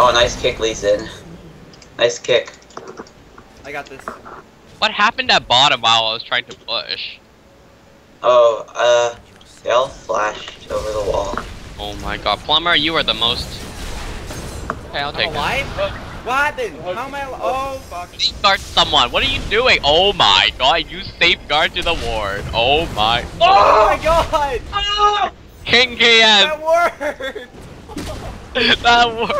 Oh, nice kick, Lee Sin! Nice kick. I got this. What happened at bottom while I was trying to push? Oh, uh, they all flashed over the wall. Oh my god, Plumber, you are the most. Okay, I'll take i What happened? How am I Oh, fuck. Safeguard someone. What are you doing? Oh my god, you safeguard to the ward. Oh my. Oh my god! Oh! King KS. That worked! that worked.